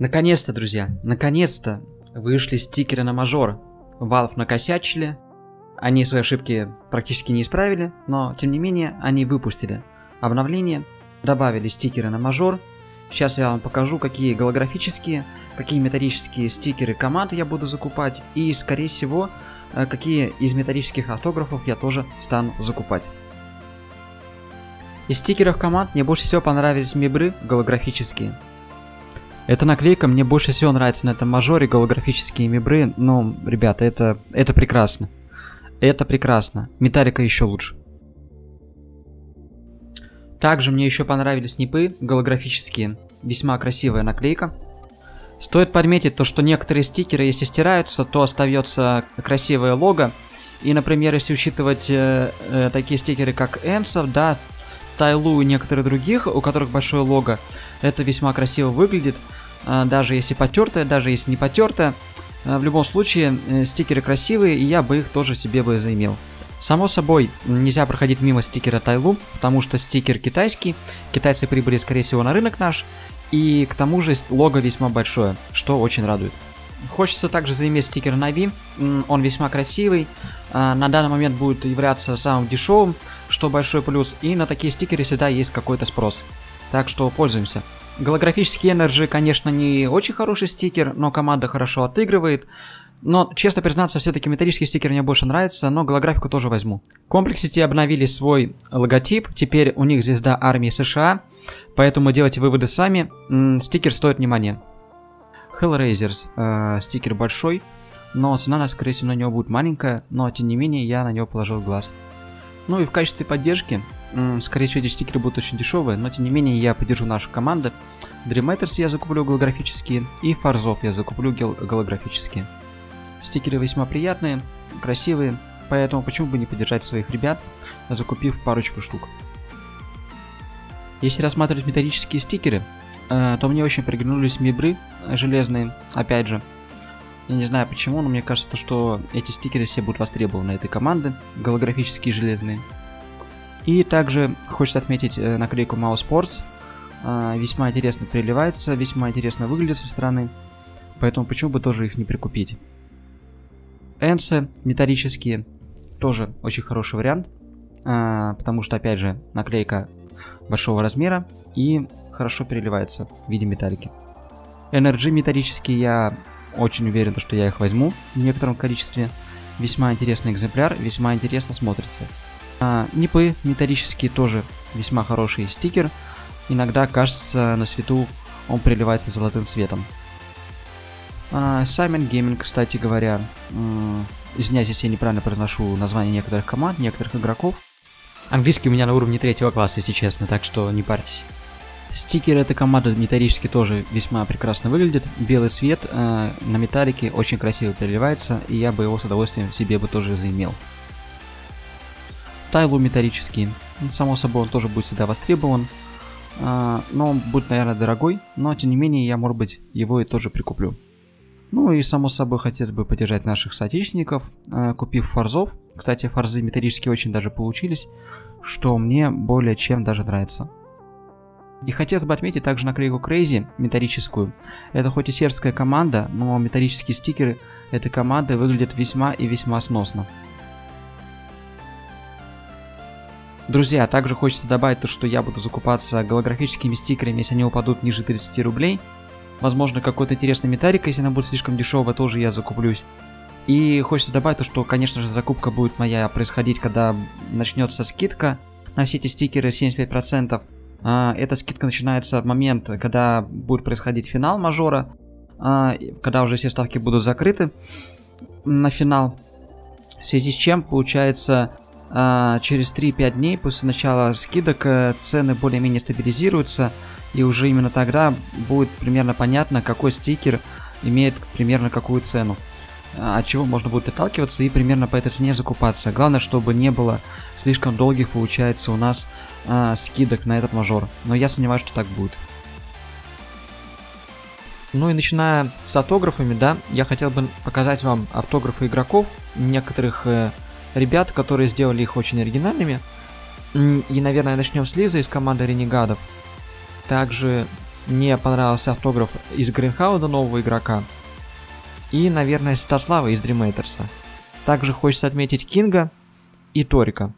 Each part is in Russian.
Наконец-то, друзья, наконец-то вышли стикеры на мажор. Valve накосячили, они свои ошибки практически не исправили, но тем не менее они выпустили обновление, добавили стикеры на мажор. Сейчас я вам покажу, какие голографические, какие металлические стикеры команд я буду закупать и, скорее всего, э, какие из металлических автографов я тоже стану закупать. Из стикеров команд мне больше всего понравились мебры голографические. Эта наклейка мне больше всего нравится на этом мажоре, голографические мибры. Ну, ребята, это, это прекрасно. Это прекрасно. Металлика еще лучше. Также мне еще понравились снипы голографические. Весьма красивая наклейка. Стоит подметить то, что некоторые стикеры, если стираются, то остается красивое лого. И, например, если учитывать э, э, такие стикеры, как Энсов, да, Тайлу и некоторых других, у которых большое лого, это весьма красиво выглядит. А, даже если потертая, даже если не потертая. А, в любом случае, э, стикеры красивые, и я бы их тоже себе бы заимел. Само собой, нельзя проходить мимо стикера Тайлу, потому что стикер китайский, китайцы прибыли, скорее всего, на рынок наш, и к тому же лого весьма большое, что очень радует. Хочется также заиметь стикер Нави, он весьма красивый, а, на данный момент будет являться самым дешевым, что большой плюс, и на такие стикеры всегда есть какой-то спрос. Так что пользуемся. Голографический Energy, конечно, не очень хороший стикер, но команда хорошо отыгрывает. Но, честно признаться, все-таки металлический стикер мне больше нравится, но голографику тоже возьму. Complexity обновили свой логотип, теперь у них звезда армии США, поэтому делайте выводы сами. Стикер стоит внимания. Hellraisers, э, стикер большой, но цена, скорее всего, на него будет маленькая, но, тем не менее, я на него положил глаз. Ну и в качестве поддержки Скорее всего, эти стикеры будут очень дешевые, но тем не менее я поддержу нашу команду. Dream я закуплю голографические, и Фарзов я закуплю голографические. Стикеры весьма приятные, красивые, поэтому почему бы не поддержать своих ребят, закупив парочку штук. Если рассматривать металлические стикеры, э, то мне очень приглянулись мибры железные, опять же. Я не знаю почему, но мне кажется, что эти стикеры все будут востребованы этой команды, голографические железные. И также хочется отметить э, наклейку Sports. Э, весьма интересно переливается, весьма интересно выглядит со стороны. Поэтому почему бы тоже их не прикупить. Энсы металлические. Тоже очень хороший вариант. Э, потому что, опять же, наклейка большого размера и хорошо переливается в виде металлики. Energy металлические я очень уверен, что я их возьму в некотором количестве. Весьма интересный экземпляр, весьма интересно смотрится. А, Нипы металлические тоже весьма хороший стикер. Иногда кажется на свету он приливается золотым светом. Simon Gaming, кстати говоря, извиняюсь, если я неправильно произношу название некоторых команд, некоторых игроков. Английский у меня на уровне третьего класса, если честно, так что не парьтесь. Стикер этой команды металлически тоже весьма прекрасно выглядит. Белый цвет э, на металлике очень красиво переливается, и я бы его с удовольствием себе бы тоже заимел. Тайлу металлический. Само собой, он тоже будет всегда востребован. А, но он будет, наверное, дорогой. Но, тем не менее, я, может быть, его и тоже прикуплю. Ну и, само собой, хотелось бы поддержать наших соотечественников, а, купив фарзов. Кстати, фарзы металлические очень даже получились, что мне более чем даже нравится. И хотелось бы отметить также наклейку Crazy, металлическую. Это хоть и сербская команда, но металлические стикеры этой команды выглядят весьма и весьма сносно. Друзья, также хочется добавить то, что я буду закупаться голографическими стикерами, если они упадут ниже 30 рублей. Возможно, какой-то интересный металлик, если она будет слишком дешевая, тоже я закуплюсь. И хочется добавить то, что, конечно же, закупка будет моя происходить, когда начнется скидка на все эти стикеры 75%. А, эта скидка начинается в момент, когда будет происходить финал мажора, а, когда уже все ставки будут закрыты на финал. В связи с чем, получается, через 3-5 дней после начала скидок э, цены более-менее стабилизируются, и уже именно тогда будет примерно понятно, какой стикер имеет примерно какую цену. А, от чего можно будет отталкиваться и примерно по этой цене закупаться. Главное, чтобы не было слишком долгих, получается, у нас э, скидок на этот мажор. Но я сомневаюсь, что так будет. Ну и начиная с автографами, да, я хотел бы показать вам автографы игроков, некоторых э, ребят, которые сделали их очень оригинальными. И, наверное, начнем с Лизы из команды Ренегадов. Также мне понравился автограф из Гринхауда, нового игрока. И, наверное, Стаслава из Дримейтерса. Также хочется отметить Кинга и Торика.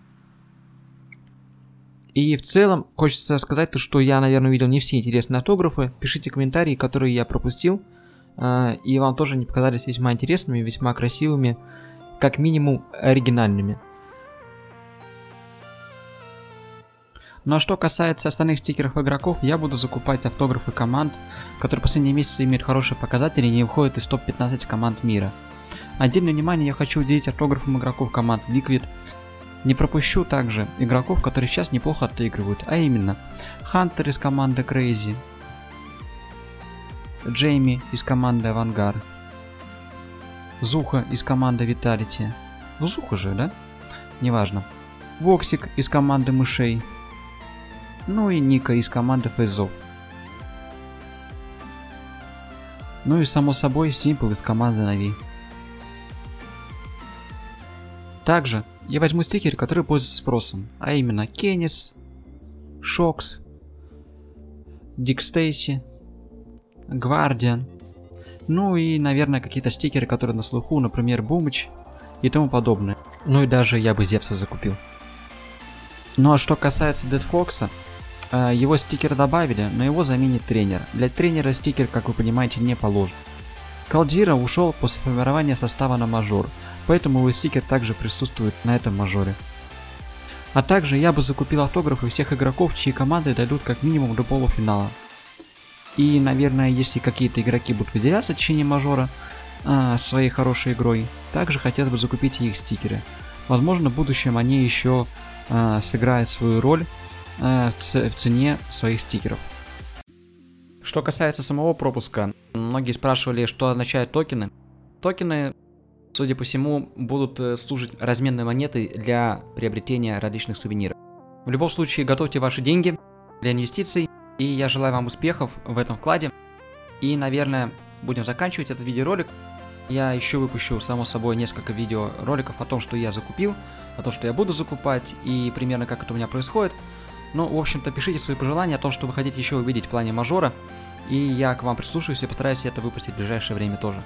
И в целом хочется сказать, то, что я, наверное, увидел не все интересные автографы. Пишите комментарии, которые я пропустил. А, и вам тоже не показались весьма интересными, весьма красивыми, как минимум оригинальными. Ну а что касается остальных стикеров игроков, я буду закупать автографы команд, которые последние месяцы имеют хорошие показатели и не входят из топ-15 команд мира. Отдельное внимание я хочу уделить автографам игроков команд Liquid. Не пропущу также игроков, которые сейчас неплохо отыгрывают, а именно Хантер из команды Crazy, Jame из команды AVANGAR, Зуха из команды Vitality. Ну, Зуха же, да? Неважно. Воксик из команды Мышей, ну и Ника из команды Фейзов. Ну и само собой s1mple из команды Нави. Также я возьму стикеры, которые пользуются спросом, а именно kennyS, Шокс, Дик Стейси, Гвардиан, ну и, наверное, какие-то стикеры, которые на слуху, например, Бумыч и тому подобное. Ну и даже я бы Зевса закупил. Ну а что касается Дед Фокса, а, его стикер добавили, но его заменит тренер. Для тренера стикер, как вы понимаете, не положен. Калдира ушел после формирования состава на мажор, поэтому его стикер также присутствует на этом мажоре. А также я бы закупил автографы всех игроков, чьи команды дойдут как минимум до полуфинала. И, наверное, если какие-то игроки будут выделяться в течение мажора а, своей хорошей игрой, также хотелось бы закупить их стикеры. Возможно, в будущем они еще а, сыграют свою роль Э, в цене своих стикеров. Что касается самого пропуска, многие спрашивали, что означают токены. Токены, судя по всему, будут э, служить разменной монетой для приобретения различных сувениров. В любом случае, готовьте ваши деньги для инвестиций, и я желаю вам успехов в этом вкладе. И, наверное, будем заканчивать этот видеоролик. Я еще выпущу, само собой, несколько видеороликов о том, что я закупил, о том, что я буду закупать, и примерно как это у меня происходит. Ну, в общем-то, пишите свои пожелания о том, что вы хотите еще увидеть в плане мажора, и я к вам прислушаюсь и постараюсь это выпустить в ближайшее время тоже.